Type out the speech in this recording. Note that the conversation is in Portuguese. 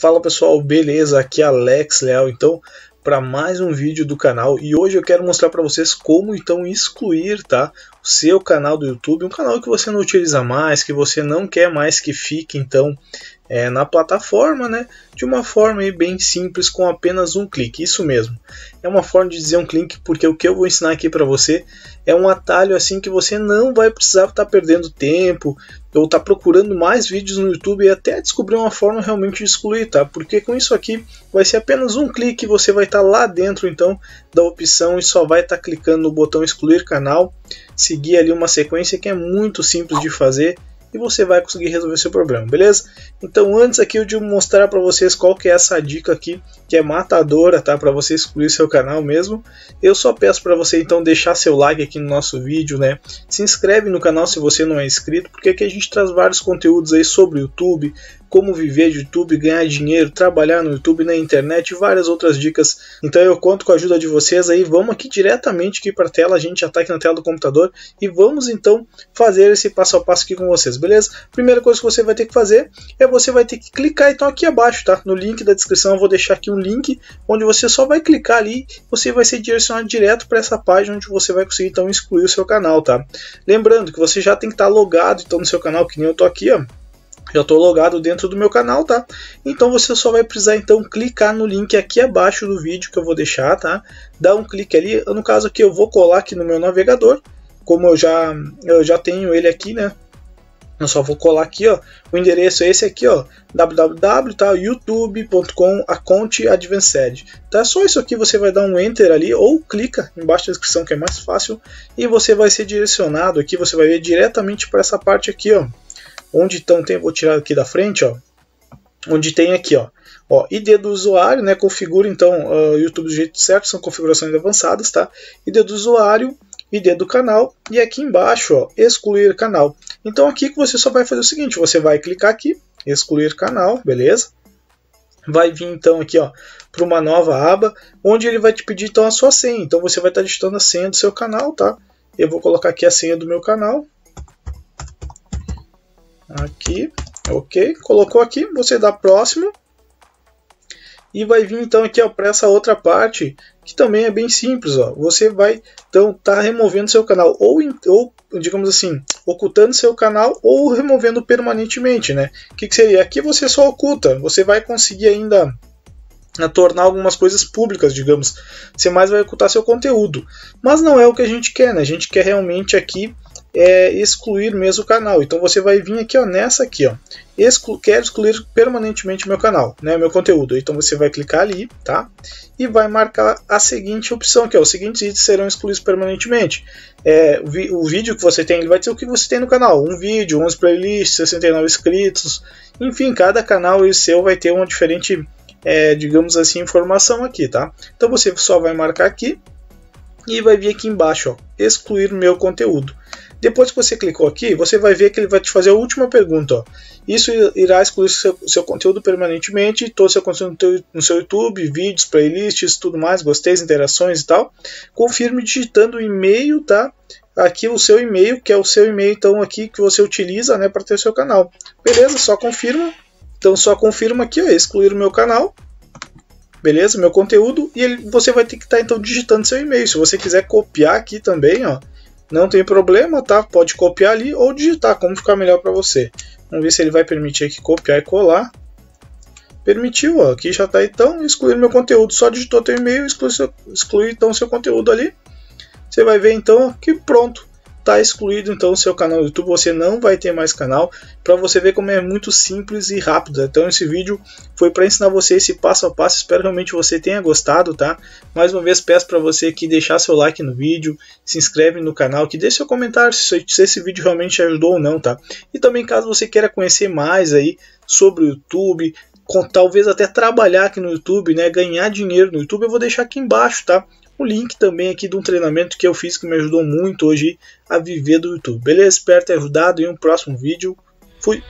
Fala pessoal, beleza? Aqui é Alex Leal, então para mais um vídeo do canal e hoje eu quero mostrar para vocês como então excluir, tá, seu canal do YouTube, um canal que você não utiliza mais, que você não quer mais que fique então é, na plataforma, né, de uma forma bem simples com apenas um clique. Isso mesmo. É uma forma de dizer um clique porque o que eu vou ensinar aqui para você é um atalho assim que você não vai precisar estar tá perdendo tempo ou estar tá procurando mais vídeos no YouTube e até descobrir uma forma realmente de excluir, tá? Porque com isso aqui vai ser apenas um clique, você vai estar tá lá dentro então da opção e só vai estar tá clicando no botão excluir canal, seguir ali uma sequência que é muito simples de fazer e você vai conseguir resolver seu problema, beleza? Então antes aqui eu de mostrar para vocês qual que é essa dica aqui, que é matadora, tá? Para você excluir seu canal mesmo. Eu só peço para você então deixar seu like aqui no nosso vídeo, né? Se inscreve no canal se você não é inscrito, porque aqui a gente traz vários conteúdos aí sobre YouTube, como viver de YouTube, ganhar dinheiro, trabalhar no YouTube, na internet e várias outras dicas. Então eu conto com a ajuda de vocês aí. Vamos aqui diretamente aqui para a tela, a gente já está aqui na tela do computador e vamos então fazer esse passo a passo aqui com vocês, beleza? Primeira coisa que você vai ter que fazer é você vai ter que clicar então aqui abaixo, tá? No link da descrição eu vou deixar aqui um link onde você só vai clicar ali, você vai ser direcionado direto para essa página onde você vai conseguir então excluir o seu canal, tá? Lembrando que você já tem que estar tá logado então no seu canal, que nem eu tô aqui, ó já estou logado dentro do meu canal, tá? Então você só vai precisar então clicar no link aqui abaixo do vídeo que eu vou deixar, tá? Dá um clique ali, no caso aqui eu vou colar aqui no meu navegador, como eu já eu já tenho ele aqui, né? Eu só vou colar aqui, ó. O endereço é esse aqui, ó. www.youtube.com account advanced. Tá? Só isso aqui você vai dar um enter ali ou clica embaixo da descrição que é mais fácil e você vai ser direcionado aqui, você vai ver diretamente para essa parte aqui, ó onde então tem, vou tirar aqui da frente, ó, onde tem aqui, ó, ó ID do usuário, né, configura então o uh, YouTube do jeito certo, são configurações avançadas, tá? ID do usuário, ID do canal e aqui embaixo, ó, excluir canal. Então aqui que você só vai fazer o seguinte, você vai clicar aqui, excluir canal, beleza? Vai vir então aqui, ó, para uma nova aba, onde ele vai te pedir então a sua senha. Então você vai estar digitando a senha do seu canal, tá? Eu vou colocar aqui a senha do meu canal, Aqui, ok. Colocou aqui, você dá próximo. E vai vir então aqui para essa outra parte, que também é bem simples. Ó. Você vai então tá removendo seu canal, ou, ou digamos assim, ocultando seu canal, ou removendo permanentemente. né? O que, que seria? Aqui você só oculta, você vai conseguir ainda a tornar algumas coisas públicas, digamos. Você mais vai ocultar seu conteúdo. Mas não é o que a gente quer, né? A gente quer realmente aqui é, excluir mesmo o canal. Então você vai vir aqui ó, nessa aqui, ó, exclu quero excluir permanentemente meu canal, né, meu conteúdo. Então você vai clicar ali, tá? E vai marcar a seguinte opção, que é os seguintes vídeos serão excluídos permanentemente. É, o, o, vídeo que você tem, ele vai ter o que você tem no canal, um vídeo, 11 playlists, 69 inscritos, enfim, cada canal e seu vai ter uma diferente, é, digamos assim, informação aqui, tá? Então você só vai marcar aqui e vai vir aqui embaixo, ó, excluir meu conteúdo. Depois que você clicou aqui, você vai ver que ele vai te fazer a última pergunta. Ó. Isso irá excluir seu, seu conteúdo permanentemente, todo seu conteúdo no, no seu YouTube, vídeos, playlists, tudo mais, gosteios, interações e tal. Confirme digitando o e-mail, tá? Aqui o seu e-mail, que é o seu e-mail então aqui que você utiliza, né, para ter o seu canal. Beleza? Só confirma. Então só confirma aqui, ó, excluir o meu canal beleza? Meu conteúdo e ele, você vai ter que estar tá, então digitando seu e-mail. Se você quiser copiar aqui também, ó, não tem problema, tá? Pode copiar ali ou digitar, como ficar melhor para você. Vamos ver se ele vai permitir aqui copiar e colar. Permitiu, ó, aqui já está então excluir meu conteúdo. Só digitou teu e-mail, exclui, exclui então seu conteúdo ali. Você vai ver então que pronto está excluído então o seu canal do YouTube, você não vai ter mais canal, para você ver como é muito simples e rápido. Então esse vídeo foi para ensinar você esse passo a passo, espero realmente você tenha gostado, tá? Mais uma vez peço para você aqui deixar seu like no vídeo, se inscreve no canal, que deixe seu comentário se, se esse vídeo realmente ajudou ou não, tá? E também caso você queira conhecer mais aí sobre o YouTube, com, talvez até trabalhar aqui no YouTube, né, ganhar dinheiro no YouTube, eu vou deixar aqui embaixo, tá? O link também aqui de um treinamento que eu fiz que me ajudou muito hoje a viver do YouTube. Beleza? Espero ter ajudado em um próximo vídeo. Fui!